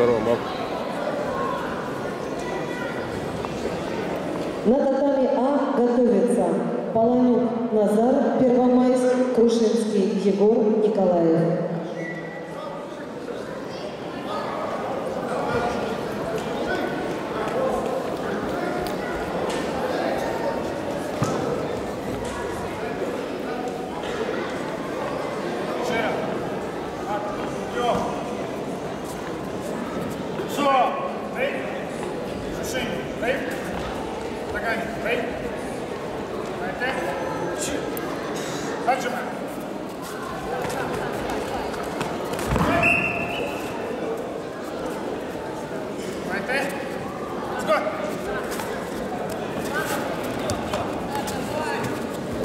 за Рома. На татами А готовится Полонюк Назар Первомайск, Крушинский Егор Николаев.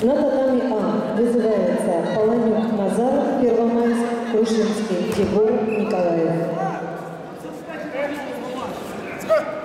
На татами А вызывается Паланюк Назаров, Первомайск, Крушинский, Егор Николаев. Let's go!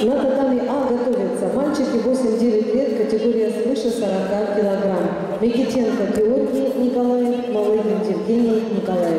На татами А готовятся мальчики 8-9 лет, категория свыше 40 килограмм. Микитенко Георгий Николаев, Малыгин Евгений Николаев.